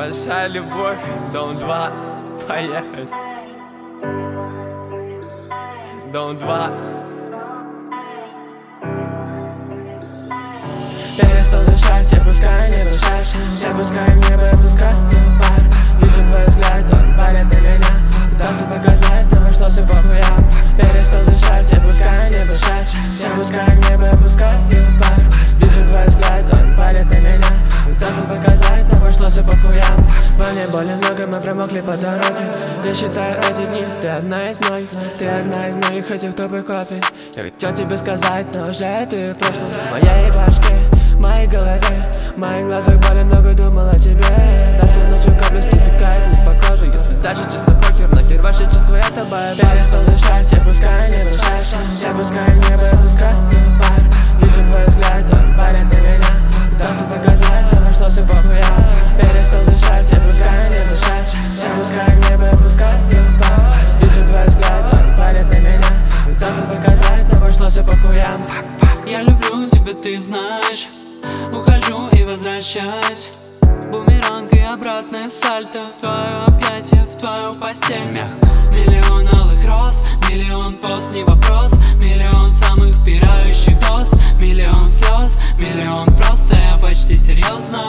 большая любовь, дом 2, поехали. Дом 2 Перестал дышать, я пускай не дышать. Я пускай в небо, я пускай пар Вижу твой взгляд, он палит на меня. Пытался показать, но вышло все хуям Перестал дышать, я пускай не дышать мне боли много, мы промокли по дороге. Я считаю эти дни, ты одна из многих Ты одна из многих этих тупых копий. Я хотел тебе сказать, но уже ты прошла В моей башке в моей голове В моих глазах боли много думал о тебе. Даже ночью капли стекают вниз по Если даже честно похер, нахер ваши чувства я тобой Перестал дышать, я пускай не дышать. Я пускай в хуям Я люблю тебя, ты знаешь. Ухожу и возвращаюсь. Бумеранг и обратное сальто. Твое объятие в твою постель. Мягко. Миллион алых роз, миллион пост, не вопрос. Миллион самых впирающих доз. Миллион слез, миллион просто, я почти серьезно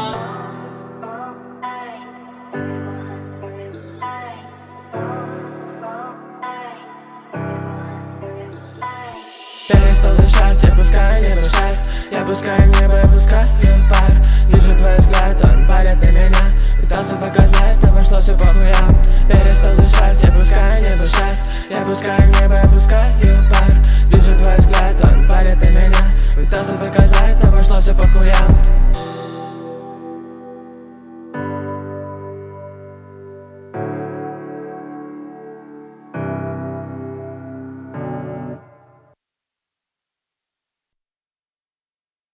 Перестал дышать, я пускаю, не нарушай Я пускаю небо, я пускаю пар Вижу твой взгляд, он палит на меня. Пытался показать, но пошло все по хуям Перестал дышать, я пускаю, не нарушай Я пускаю небо, я пускаю пар Вижу твой взгляд, он палит на меня. Пытался показать